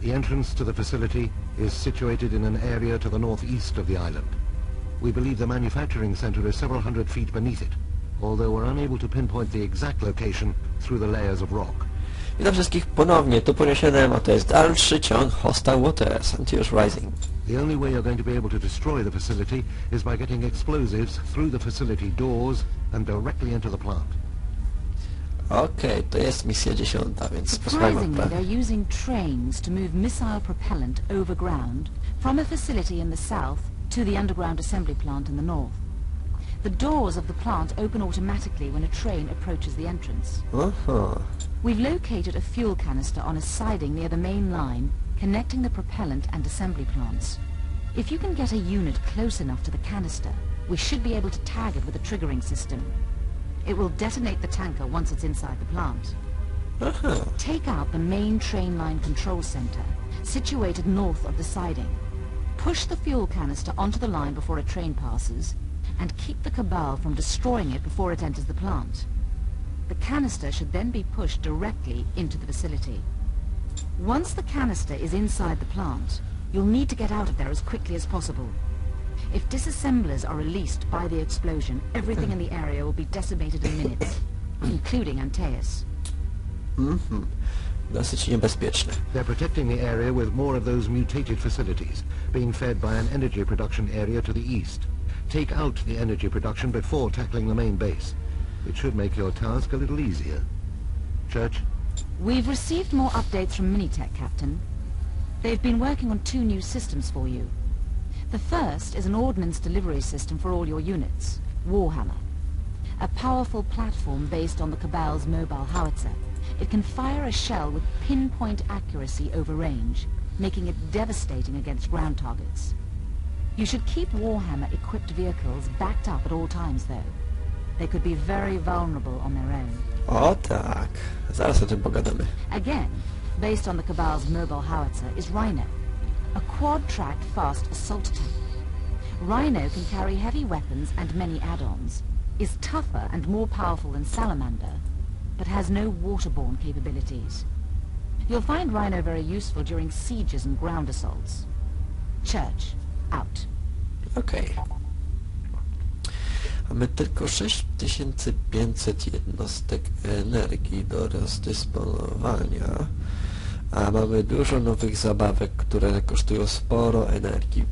The entrance to the facility is situated in an area to the northeast of the island. We believe the manufacturing center is several hundred feet beneath it, although we're unable to pinpoint the exact location through the layers of rock. Witam wszystkich ponownie, tu Ponio 7, a to jest dalszy ciąg Hostile Waters, Antius Rising. The only way you're going to be able to destroy the facility is by getting explosives through the facility doors and directly into the plant. Okej, to jest misja dziesiąta, więc posłuchajmy Surprisingly, they're using trains to move missile propellant overground from a facility in the south to the underground assembly plant in the north. The doors of the plant open automatically when a train approaches the entrance. Aha, We've located a fuel canister on a siding near the main line connecting the propellant and assembly plants. If you can get a unit close enough to the canister, we should be able to tag it with a triggering system. It will detonate the tanker once it's inside the plant. aha. Take out the main train line control center, situated north of the siding. Push the fuel canister onto the line before a train passes, and keep the Cabal from destroying it before it enters the plant. The canister should then be pushed directly into the facility. Once the canister is inside the plant, you'll need to get out of there as quickly as possible. If disassemblers are released by the explosion, everything in the area will be decimated in minutes, including Antaeus. Mhm. Dosyć niebezpieczne. They're protecting the area with more of those mutated facilities, being fed by an energy production area to the east. Take out the energy production before tackling the main base. It should make your task a little easier. Church? We've received more updates from Minitech, Captain. They've been working on two new systems for you. The first is an ordnance delivery system for all your units, Warhammer. A powerful platform based on the Cabal's mobile howitzer. It can fire a shell with pinpoint accuracy over range, making it devastating against ground targets. You should keep Warhammer-equipped vehicles backed up at all times, though. They could be very vulnerable on their own. O tak, zaraz o tym pogadamy. Again, based on the Cabal's mobile howitzer, is Rhino, a quad-track fast assault tank. Rhino can carry heavy weapons and many add-ons, is tougher and more powerful than Salamander, but has no waterborne capabilities. You'll find Rhino very useful during sieges and ground assaults. Church, out. Okej. Mamy tylko 6500 jednostek energii do rozdysponowania, a mamy dużo nowych zabawek, które kosztują sporo energii.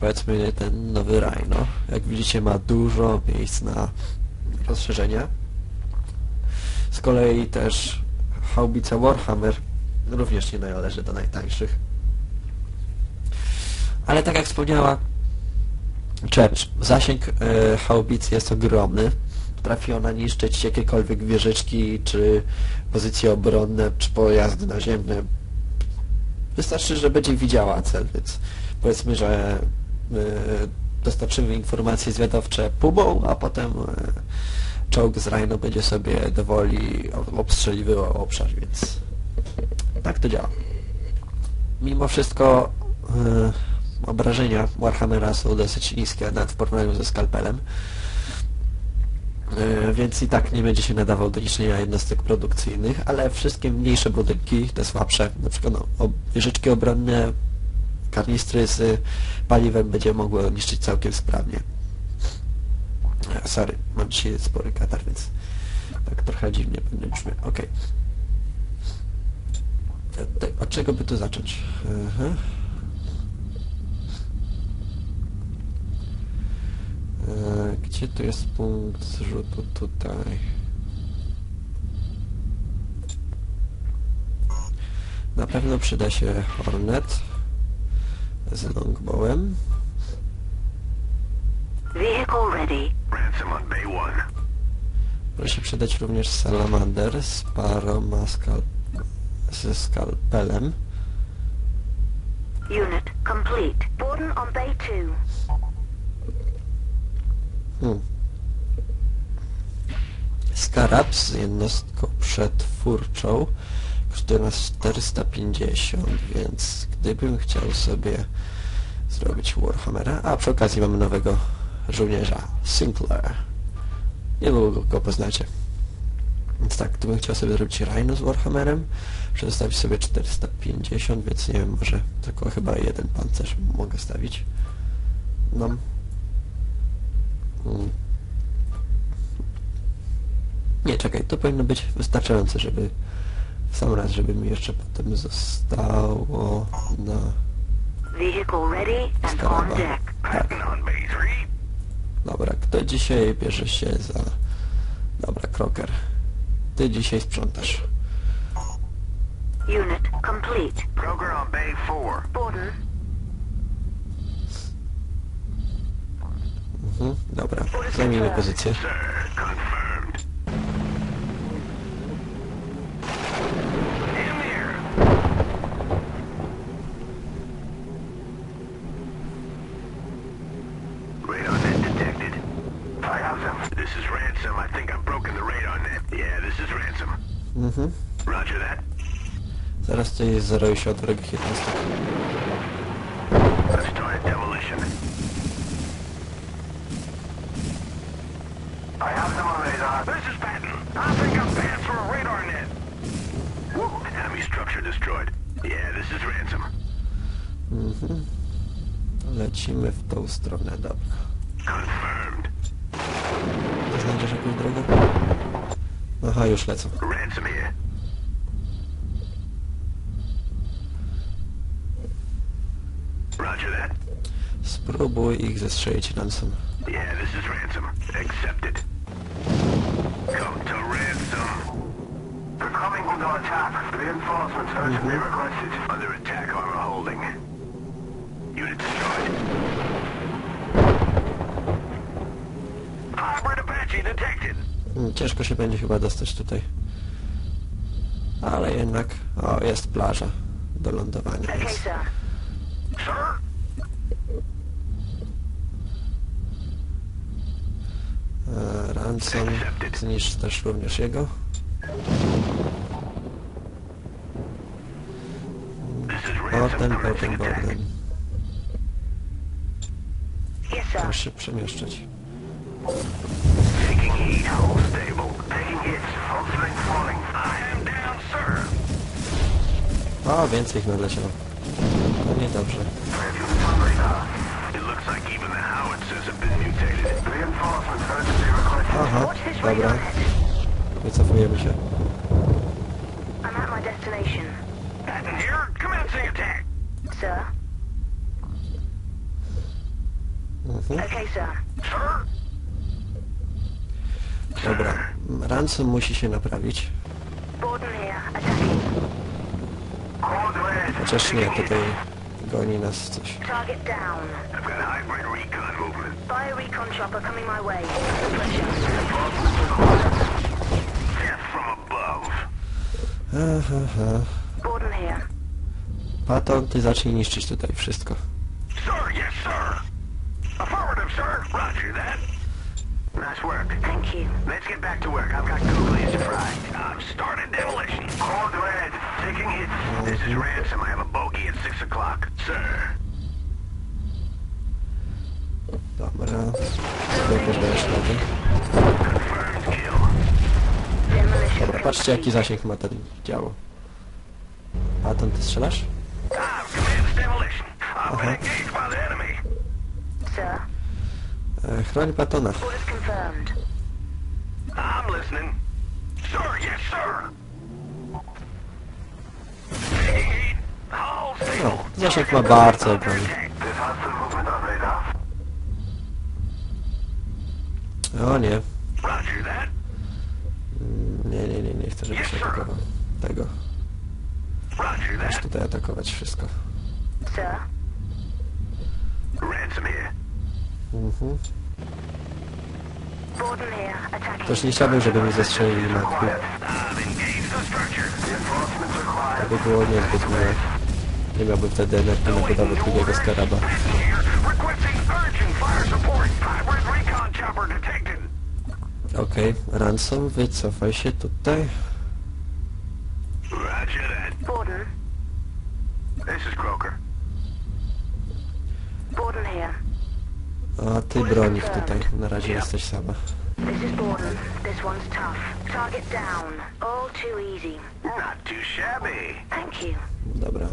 Powiedzmy ten nowy Rhino. Jak widzicie ma dużo miejsc na rozszerzenie. Z kolei też haubica Warhammer również nie należy do najtańszych. Ale tak jak wspomniała Church, zasięg e, haubicy jest ogromny. Potrafi ona niszczyć jakiekolwiek wieżyczki, czy pozycje obronne, czy pojazdy naziemne. Wystarczy, że będzie widziała cel, więc powiedzmy, że e, dostarczymy informacje zwiadowcze pubą, a potem e, czołg z Rhino będzie sobie dowoli ob- obstrzeliwywał obszar, więc tak to działa. Mimo wszystko e, obrażenia Warhammera są dosyć niskie nawet w porównaniu ze skalpelem. E, Więc i tak nie będzie się nadawał do niszczenia jednostek produkcyjnych, ale wszystkie mniejsze budynki, te słabsze, na przykład no, wieżyczki obronne, karnistry z y, paliwem będzie mogło niszczyć całkiem sprawnie. E, Sorry, mam dzisiaj spory katar, więc tak trochę dziwnie będę. Okej. E, tak, Od czego by tu zacząć? E, Gdzie tu jest punkt zrzutu? Tutaj. Na pewno przyda się Hornet z longbowem. Vehicle ready. Ransom on Bay 1. Może się przydać również Salamander z paroma skal ze skalpelem. Unit complete. Borden on Bay 2. Hmm. Skarab z jednostką przetwórczą kosztuje nas 450, więc gdybym chciał sobie zrobić Warhammera, a przy okazji mamy nowego żołnierza, Sinclair. Niedługo go poznacie. Więc tak, tu bym chciał sobie zrobić Rhino z Warhammerem, przedstawić sobie 450, więc nie wiem, może tylko chyba jeden pancerz mogę stawić. No. Mm. Nie, czekaj, to powinno być wystarczające, żeby w sam raz, żeby mi jeszcze potem zostało na Vehicle ready and on deck. Tak. on Bay 3. Dobra, kto dzisiaj bierze się za... Dobra, Kroker. Ty dzisiaj sprzątasz. Unit complete. Kroger on Bay 4. Borden, Mhm, dobra, zajmijmy pozycję. Sir, confirmed. In here. Radar net detected. I have them. This is Ransom. I think I've broken the radar net. Yeah, this is Ransom. Mhm. Roger that. Zaraz tutaj zeroje się od wrogich jednostek. I've started demolition. I have them on radar. This is Patton. I think I'm past for a radar net. Enemy structure destroyed. Yeah, this is Ransom. Mhm. Lecimy w tą stronę, dobra. Confirmed. Znajdziesz jakąś drogę? Aha, już lecą. Ransom here. Roger that. Spróbuj ich zestrzelić ransom. Yeah, this is Ransom. Accepted. Under attack. Reinforcements urgently requested. Under attack, armor holding. Unit destroyed. Hybrid Apache detected. Hmm, Ciężko się będzie chyba dostać tutaj. Ale jednak... O, jest plaża do lądowania. okay, Jest. sir. Sir? E, ransom. Zniszcz też również jego. This is Ransom. Potem, potem, potem. Musisz się przemieszczać. O, więcej ich nadleciało. Reinforcements urgently requested. Aha, dobra. Wycofujemy się. I'm at my destination. Patton here, commencing attack. Sir? Dobra. Ransom musi się naprawić. Chociaż nie, tutaj goni nas coś. Paton, ty zacznij niszczyć tutaj wszystko. Sir, yes, sir. Affirmative, sir. Roger that. Nice work. Thank you. Let's get back to work. I've got googly to fry. I've started demolition. Call to red. Taking hits. This is Ransom. I have a bogey at 6 o'clock. Sir. Dobra. Spróbuj też ślady. Confirmed kill. Demolition Dobra, patrzcie jaki zasięg ma ten działo. Paton, ty strzelasz? I've commenced demolition. I've been engaged by the enemy. Sir? E, chroń Patona. No, zasięg ma bardzo radar. O nie. Mm, Nie, nie, nie, nie chcę żebyś atakował. Tego. That. tutaj atakować wszystko. Sir? Ransom here. Mhm. Też nie chciałbym, żeby mi zestrzelili na kół. To by było niezbyt miłe. Nie miałbym wtedy energii na budowę drugiego skaraba. Okej, Ransom, wycofaj się tutaj. Roger that. Borden? This is Croker. Borden here. A ty broń ich tutaj. Na razie jesteś sama. This is Borden. This one's tough. Target down. All too easy. Not too shabby. Thank you. Dobra.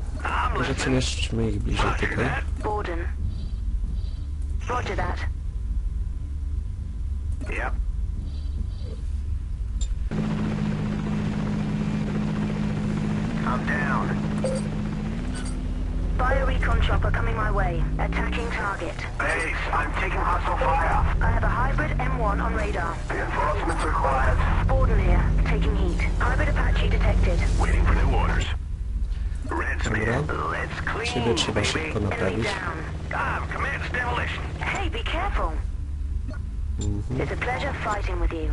Może przemieszczmy ich bliżej tutaj. Borden. Roger that. Yep. I'm down. Biorecon chopper coming my way. Attacking target. Base, I'm taking hostile fire. I have a hybrid M1 on radar. Reinforcements required. Borden here. Taking heat. Hybrid Apache detected. Waiting for new orders. Ransom here. Dobra. Let's clean, Ciebie trzeba baby. szybko Enemy naprawić. down. I'm command's demolition. Hey, be careful. Mhm. It's a pleasure fighting with you.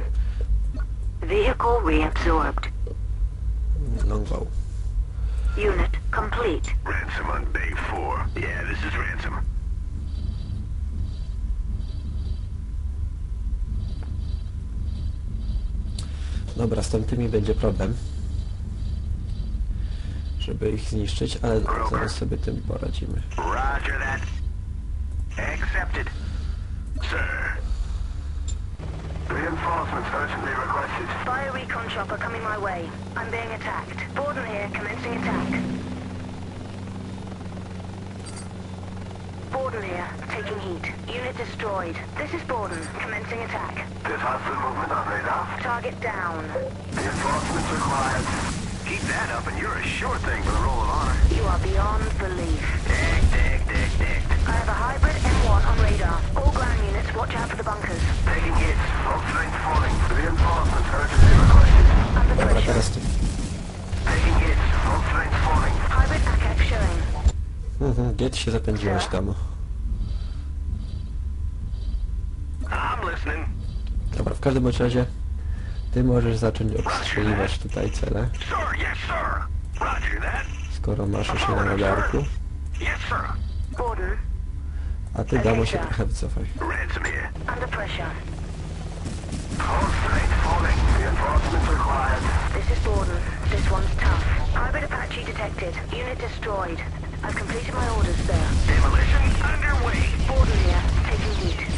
Vehicle reabsorbed. Longbow. Unit complete. Ransom on Bay 4. Yeah, this is Ransom. Dobra, z tamtymi będzie problem. Żeby ich zniszczyć, ale zaraz sobie tym poradzimy. Roger that. Accepted. Sir. Reinforcements urgently requested. Biorecon chopper coming my way. I'm being attacked. Borden here, commencing attack. Borden here, taking heat. Unit destroyed. This is Borden, commencing attack. There's hostile movement on radar. Target down. Reinforcements required. Keep that up and you're a sure thing for the roll of honor. You are beyond belief. Dick, dick, dick, dick. I have a hybrid M1 on radar. All ground units, watch out for the bunkers. Taking hits. All strength falling. Reinforcements urgently requested. Under Dobra, pressure. teraz ty. Taking hits. All strength falling. Hybrid ACAC showing. Mhm, gdzie ty się zapędziłeś tam? Każdym razie ty możesz zacząć obstrzeliwać tutaj cele, skoro masz się na radarku, a ty damo się trochę wycofaj. I've completed my orders. Demolition underway. Borden here, taking heat.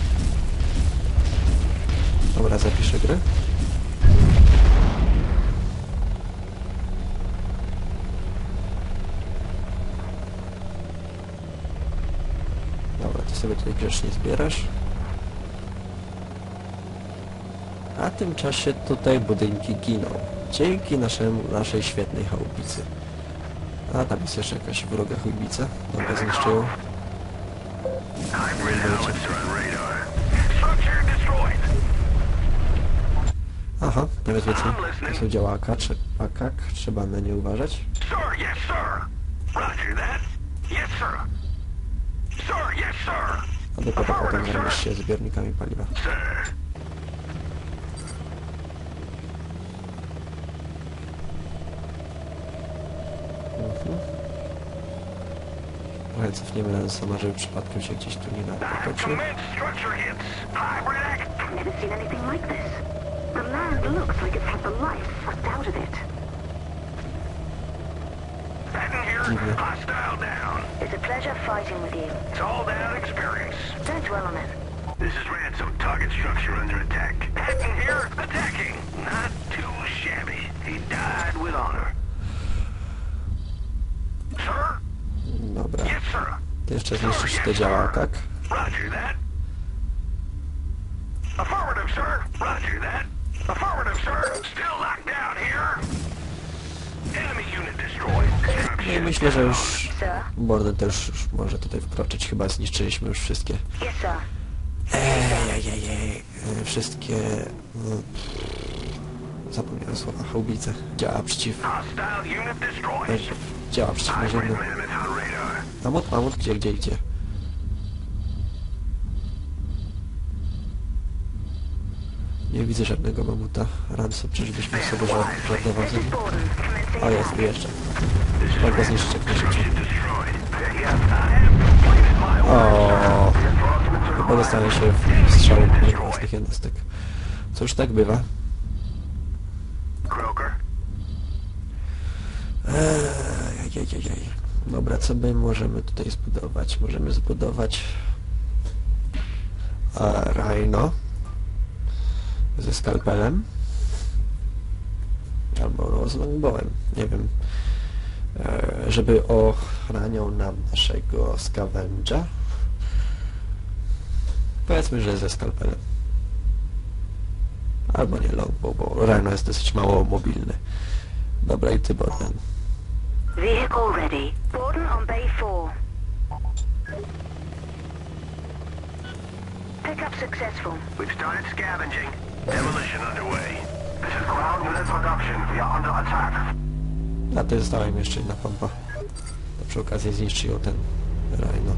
Dobra, zapiszę grę. Dobra, ty sobie tutaj grzecznie zbierasz. A w tym czasie tutaj budynki giną. Dzięki naszemu, naszej świetnej chałupicy. A tam jest jeszcze jakaś wroga chujbica. Dobra, zniszczę ją. Hybrid howitzer on radar. Structure destroyed. Aha, nawet więcej. To są działa AK, trze- AK, trzeba na nie uważać. Sir, yes, sir. Roger that. Yes, sir. Sir, yes, sir. A dopiero potem zajmiesz się zbiornikami paliwa. Sir. Trochę cofniemy na sama, żeby przypadkiem się gdzieś tu nie napotoczył. Commenced structure hits. Hybrid act. I've never seen anything like this. The land looks like it's had the life sucked out of it. Patton here. Mhm. Hostile down. It's a pleasure fighting with you. It's all down experience. Don't dwell on it. This is Ransom. Target structure under attack. Patton here. Attacking. Not too shabby. He died with honor. Sir? Dobra. Yes, sir. Ty jeszcze zniszczysz te działa, tak? Roger that. Affirmative, sir. Roger that. Affirmative, sir. Still locked down here. Enemy unit destroyed. No i myślę, że już Sir? Borden też już może tutaj wkroczyć. Chyba zniszczyliśmy już wszystkie. Ejejejej. e, Wszystkie... mm, Zapomniałem słowa. Chałbice. Działa przeciw... Hostile unit destroyed. Działa przeciwnaziemne. Mamut, mamut, gdzie, gdzie, gdzie? Nie widzę żadnego mamuta. Ransom, czyżbyśmy sobie ża- żartował ze O, jest, wyjeżdża. Trzeba go zniszczyć jak najszybciej. O, chyba dostałem się w strzałem własnych jednostek. Cóż, tak bywa. Croker. Ejejejej. Dobra, co my możemy tutaj zbudować? Możemy zbudować e, Rhino ze skalpelem albo z longbowem, nie wiem, e, żeby ochraniał nam naszego scavenga. Powiedzmy, że ze skalpelem. Albo nie longbow, bo Rhino jest dosyć mało mobilny. Dobra, i ty, Borden. Vehicle ready. Borden on bay 4. Pickup successful. We've started scavenging. Demolition underway. This is ground unit production. We are under attack. A to im jeszcze jedna pompa. To przy okazji zniszczył ten Rhino.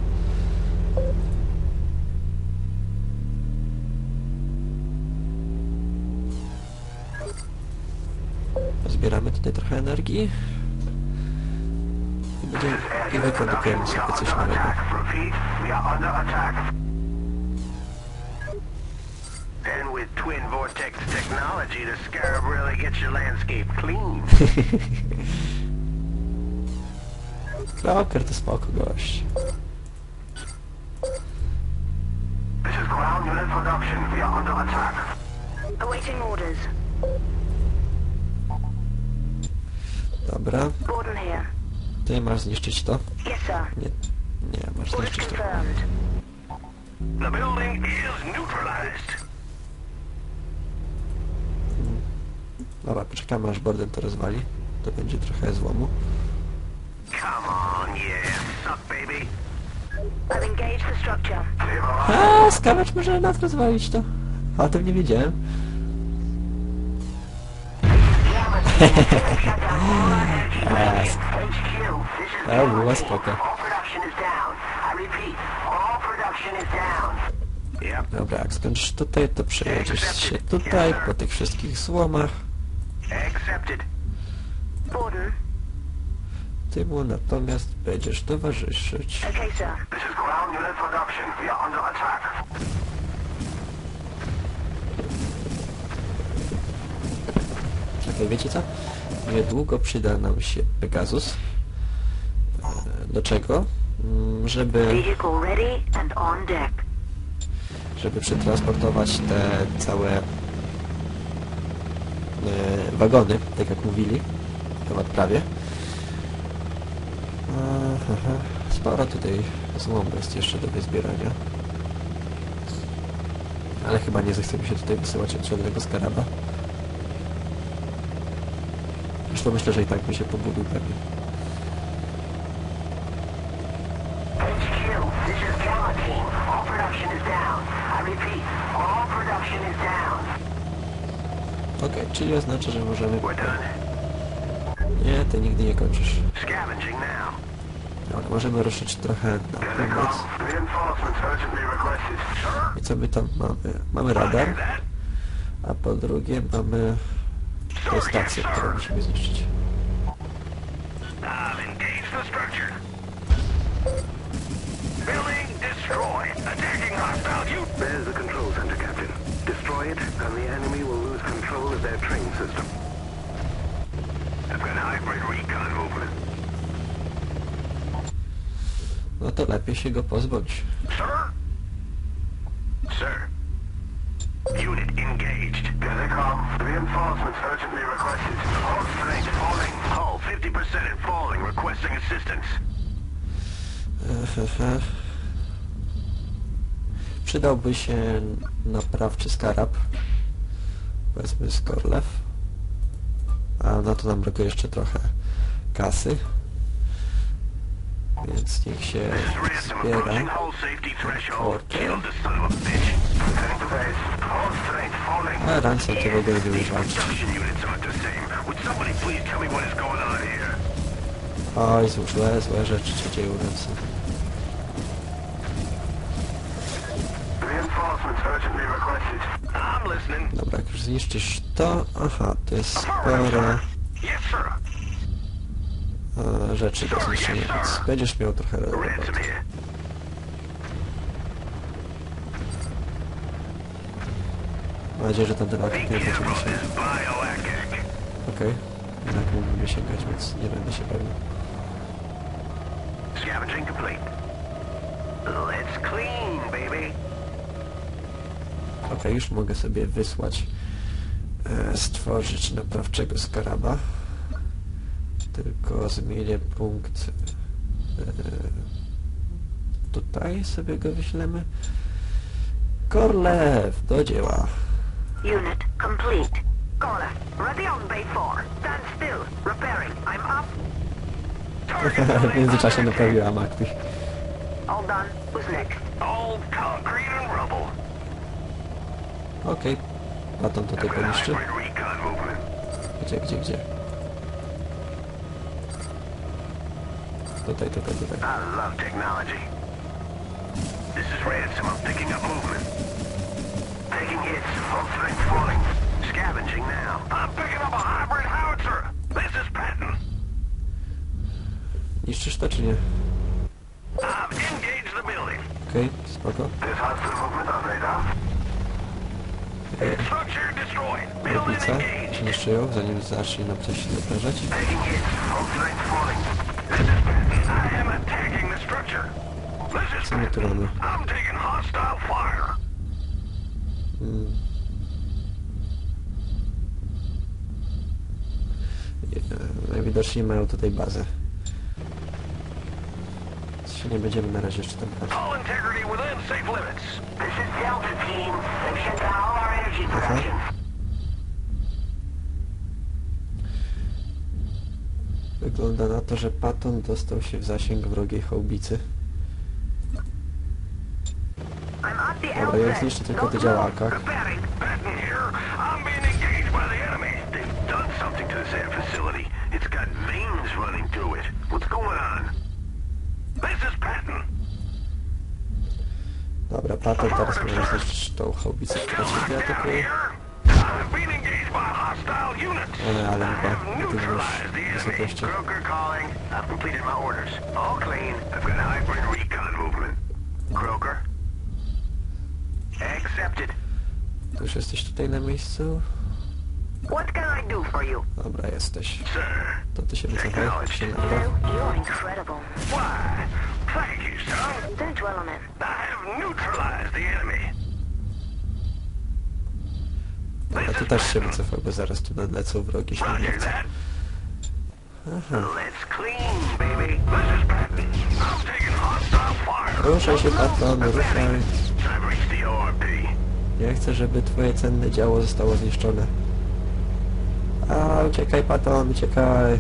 Zbieramy tutaj trochę energii. I będziemy i wyprodukujemy sobie coś nowego. And with twin vortex technology, the Scarab really gets your landscape clean. Kroker to spoko gość. This is ground unit production. We are under attack. Awaiting orders. Dobra, Borden here. ty masz zniszczyć to? Yes, sir. Nie, nie, masz Orders zniszczyć to. The building is neutralized. Dobra, poczekamy aż Borden to rozwali. To będzie trochę złomu. Come on, yeah, suck, baby. I've engaged the structure. A, skawacz może nas rozwalić to. A o tym nie wiedziałem. Yes. HQ, this is To było spoko. all production is down. I repeat, all production is down. Yep. Dobra, jak skończysz tutaj, to przejedziesz się tutaj, po tych wszystkich złomach. Ty mu natomiast będziesz towarzyszyć. Okay, sir. This is ground unit production. We are under attack. Czekaj, wiecie co? Niedługo przyda nam się Pegasus. E, Do czego? Mm, Żeby, żeby przetransportować te całe wagony, tak jak mówili, chyba prawie. Aha, sporo tutaj złomu jest jeszcze do wyzbierania. Ale chyba nie zechce mi się tutaj wysyłać od żadnego skaraba. Zresztą myślę, że i tak by się pogubił pewnie. HQ, this is Gamma Team. All production is down. I repeat, all production is down. Okej, czyli oznacza, że możemy... Nie, ty nigdy nie kończysz. Dobra, możemy ruszyć trochę na północ. I co my tam mamy? Mamy radar, a po drugie mamy tę stację, którą musimy zniszczyć. Building destroyed. Attacking hostile you. System. I've got hybrid recon movement. No to lepiej się go pozbądź. Sir? Sir. Unit engaged. Here they come. Reinforcements urgently requested. Hull strength falling. Hull 50% and falling. Requesting assistance. Przydałby się naprawczy skarab. Powiedzmy Skorlew. A na to nam brakuje jeszcze trochę kasy. Więc niech się zbiera. a Ransom to w ogóle nie here? Oj, złe, złe rzeczy się dzieją Ransom. Reinforcements urgently requested. Dobra, jak już zniszczysz to... Aha, to jest sporo e, rzeczy do zniszczenia, więc będziesz miał trochę roboty. Mam nadzieję, że tamten Be atak nie będzie of sięgać. Okej. Jednak mógłby sięgać, więc nie będę się bawił. Scavenging complete. Let's clean, baby. Okej, już mogę sobie wysłać, e, stworzyć naprawczego skaraba. Tylko zmienię punkt e, tutaj sobie go wyślemy. Korlew, do dzieła. Unit complete. Caller, ready on bay 4. Stand still. Repairing. I'm up. w międzyczasie naprawiła Makwi. All done. Who's next? All concrete. Okej, Baton tutaj poniszczy. Gdzie, gdzie, gdzie? Tutaj, tutaj, tutaj. I love technology. This is Ransom. I'm picking up movement. Taking hits. Full strength falling. Scavenging now. I'm picking up a hybrid howitzer. This is Patton. Niszczysz to czy nie? I've engaged the building. Okej, spoko. There's hostile movement on radar. E, engaged. zniszczy ją, zanim zacznie nam coś is Co my tu mamy? Mm. E, Najwidoczniej mają tutaj bazę. Się nie będziemy na razie jeszcze tam brać. Production. Wygląda na to, że Patton dostał się w zasięg wrogiej the Dobra, ja zniszczę tylko te działaka. It's got veins running through it. What's going on? This is Patton. Dobra, Patton teraz może zniszczyć tą chałbicę, która ciebie atakuje. units. Ale, chyba tym już wysokości. Tu już jesteś tutaj na miejscu? What can I do for you? Dobra, jesteś. To ty się wycofaj, się napraw. You're incredible. Why? Thank you, son. Don't dwell on it. Dobra, ty też się wycofaj, bo zaraz tu nadlecą Roger śmigłowce. Ruszaj się, Patton, ruszaj. Nie chcę, żeby twoje cenne działo zostało zniszczone. A, uciekaj, Patton, uciekaj.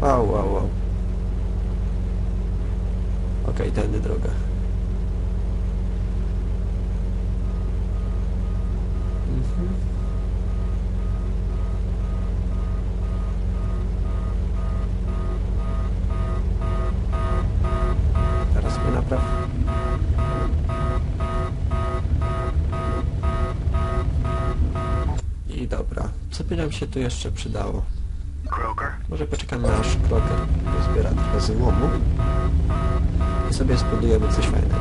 Wow, wow, wow. Okej, tędy droga. Mhm. Teraz mnie napraw. I dobra, co by nam się tu jeszcze przydało? Kroger. Może poczekamy aż kroker pozbiera trochę złomu sobie spodujemy coś fajnego.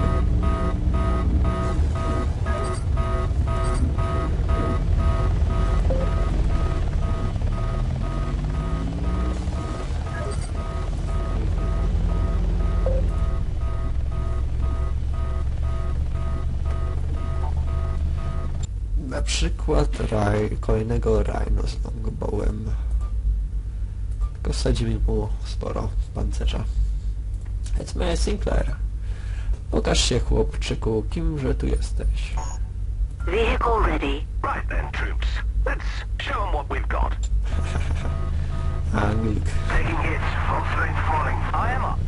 Na przykład raj, kolejnego rajno z longbowem. Tylko wsadzimy mu sporo pancerza. Powiedzmy Sinclair. Pokaż się chłopczyku, kimże tu jesteś. Vehicle ready. Right then, troops. Let's show them what we've got. Anglik. Taking hits. Strength falling. I am up.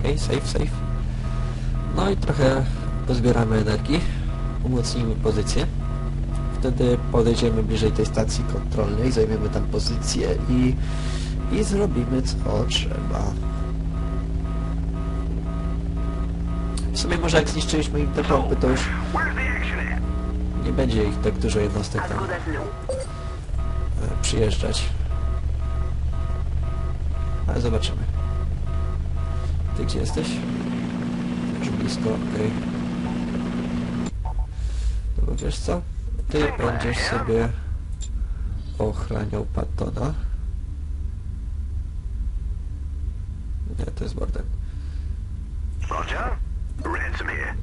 Okej, safe, safe. No i trochę pozbieramy energii. Umocnijmy pozycję. wtedy podejdziemy bliżej tej stacji kontrolnej, zajmiemy tam pozycję i, i zrobimy co trzeba. W sumie może jak zniszczyliśmy im te pompy, to już nie będzie ich tak dużo jednostek tam e, przyjeżdżać. Ale zobaczymy. Ty gdzie jesteś? Już blisko, okej. Bo wiesz co? Ty będziesz sobie ochraniał Patona. Nie, to jest Borden. Roger. Ransom here.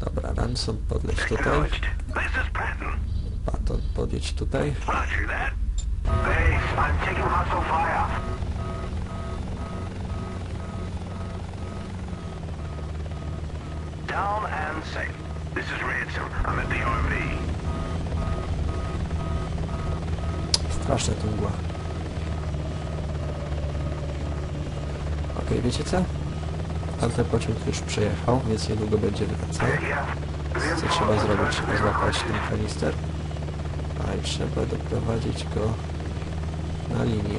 Dobra, Ransom podleć tutaj. Patton. Podjedź tutaj. Roger that. Base, I'm taking hostile fire. Down and safe. This is Ransom. I'm at the RV. Straszna tu mgła. Okej, wiecie co? Tamten pociąg już przejechał, więc niedługo będzie wracał. Co trzeba zrobić? Złapać ten kanister. A i trzeba doprowadzić go na linię.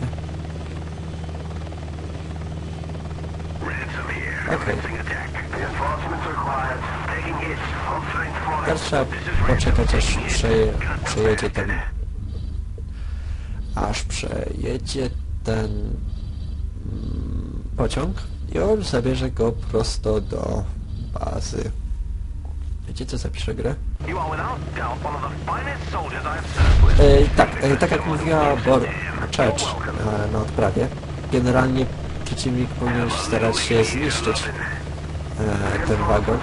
Okej. Commencing attack. Reinforcements required. Taking hits. All strength falling. Teraz trzeba poczekać aż przeje, przejedzie ten... Aż przejedzie ten mm, pociąg i on zabierze go prosto do bazy. Wiecie co zapiszę grę? E, tak, e, tak jak mówiła Bor Church e, na odprawie, generalnie przeciwnik powinien starać się zniszczyć e, ten wagon,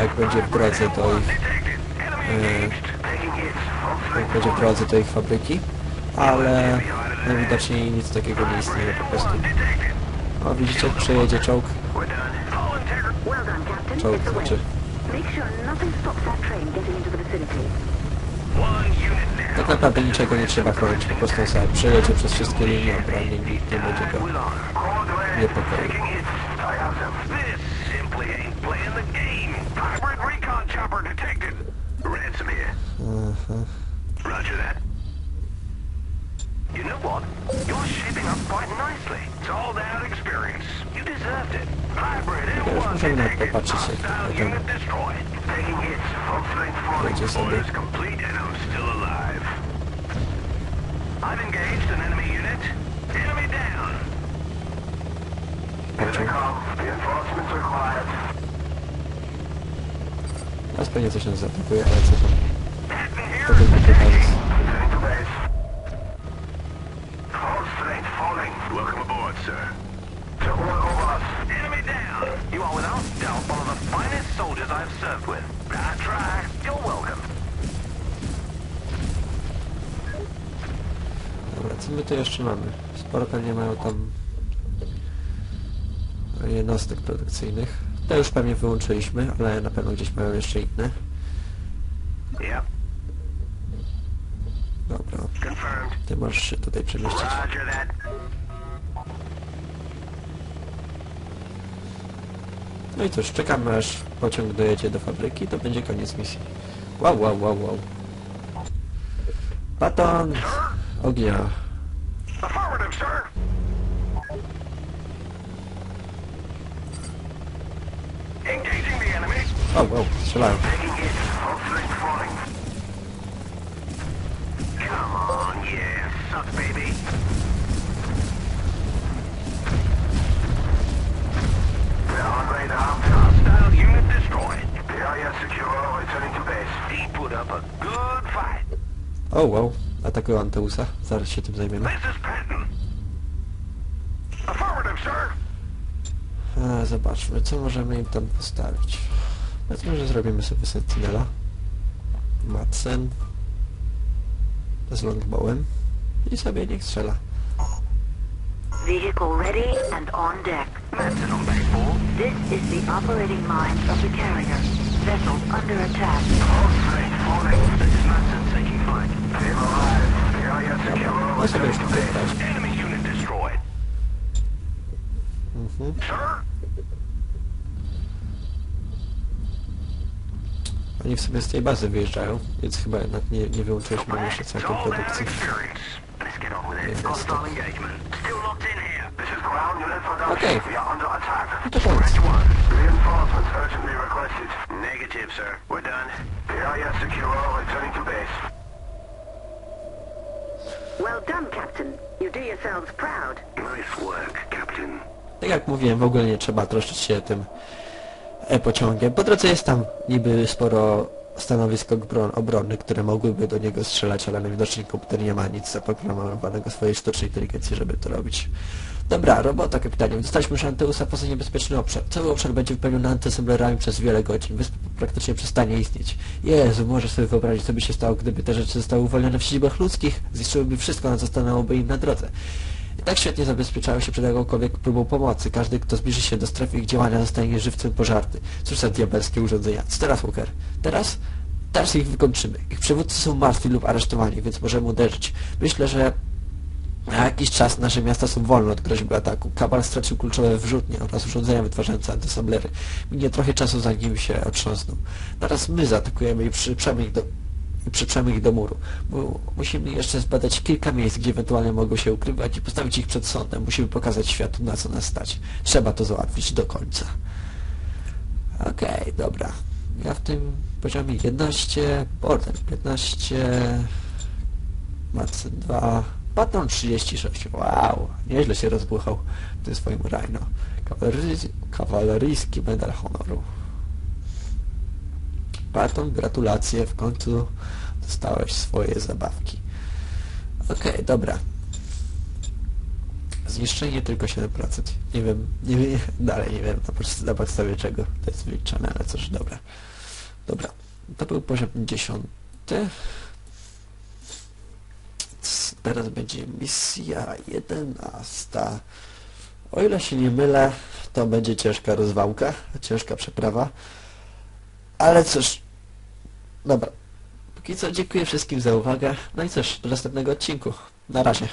jak będzie w drodze do ich e, jak będzie w drodze do ich fabryki, ale najwidoczniej nic takiego nie istnieje po prostu. O, widzicie, przejedzie czołg, czołg znaczy. Tak naprawdę niczego nie trzeba chronić, po prostu sobie przejedzie przez wszystkie linie obrony nikt nie będzie go With You know what? You're shaping up quite nicely. It's all that experience. You deserved it. Hybrid Ja już M1 możemy nawet detected. Hostile unit destroyed. Taking hits. Full strength falling. Orders complete and I'm still alive. I've engaged an enemy unit. Enemy down. pociąg. Reinforcements required. Teraz pewnie coś nas zaatakuje, ale co tam? Co my tu jeszcze mamy? Sporo pewnie mają tam jednostek produkcyjnych. Te już pewnie wyłączyliśmy, ale na pewno gdzieś mają jeszcze inne. Dobra, ty możesz się tutaj przemieścić. No i cóż, czekamy aż pociąg dojedzie do fabryki, to będzie koniec misji. Wow, wow, wow, wow. Baton ognia. Engaging the enemy. O, wow, strzelają. Taking hits. Full strength falling. Come on, yeah. Suck, baby. On radar. Hostile unit destroyed. The secure. Returning to base. He put up a good fight. Oh, o, wow, atakują Anteusa. Zaraz się tym zajmiemy. A, zobaczmy, co możemy im tam postawić. Powiedzmy, że zrobimy sobie Sentinela. Madsen. Z longbowem. I sobie niech strzela. Vehicle ready and on deck. Madsen on four. This is the operating mind of the carrier. Vessels under attack. Straight falling. This is Madsen taking flight. Team alive. Area secure. To base. Enemy unit destroyed. Mhm. Sir? Oni w sumie z tej bazy wyjeżdżają, więc chyba jednak nie, nie wyłączyliśmy jeszcze całkiem produkcji. For Okay. No to koniec. Well done, Captain. You do yourselves proud. Nice work, Captain. Tak jak mówiłem, w ogóle nie trzeba troszczyć się tym e, pociągiem. Po drodze jest tam niby sporo stanowisk obron obronnych, które mogłyby do niego strzelać, ale najwidoczniej komputer nie ma nic zaprogramowanego swojej sztucznej inteligencji, żeby to robić. Dobra, robota kapitanie. Dostaliśmy już Anteusa poza niebezpieczny obszar. Cały obszar będzie wypełniony antysemblerami przez wiele godzin. Wyspa praktycznie przestanie istnieć. Jezu, możesz sobie wyobrazić, co by się stało, gdyby te rzeczy zostały uwolnione w siedzibach ludzkich. Zniszczyłyby wszystko, co stanęłoby im na drodze. Tak świetnie zabezpieczały się przed jakąkolwiek próbą pomocy. Każdy, kto zbliży się do strefy ich działania, zostanie żywcem pożarty. Cóż za diabelskie urządzenia. Co teraz, Walker? Teraz? Teraz ich wykończymy. Ich przywódcy są martwi lub aresztowani, więc możemy uderzyć. Myślę, że na jakiś czas nasze miasta są wolne od groźby ataku. Kabal stracił kluczowe wrzutnie oraz urządzenia wytwarzające antysablery. Minie trochę czasu zanim się otrząsną. Teraz my zaatakujemy i przyprzemy ich do, i przyprzemy ich do muru. Musimy jeszcze zbadać kilka miejsc, gdzie ewentualnie mogą się ukrywać i postawić ich przed sądem. Musimy pokazać światu, na co nas stać. Trzeba to załatwić do końca. Okej, dobra. Ja w tym poziomie 11, Border 15, Macy 2, Patron 36. Wow, nieźle się rozbuchał w tym swoim. Kawaleryjski, kawaleryjski medal honoru. Patron, gratulacje, w końcu dostałeś swoje zabawki. Okej, dobra. Zniszczenie tylko 7%. Nie wiem, nie wiem, dalej nie wiem na, podst- na podstawie czego to jest wyliczane, ale cóż, dobra. Dobra, to był poziom 10. C- Teraz będzie misja 11. O ile się nie mylę, to będzie ciężka rozwałka, ciężka przeprawa. Ale cóż, dobra. Póki co dziękuję wszystkim za uwagę. No i cóż, do następnego odcinku. Na razie.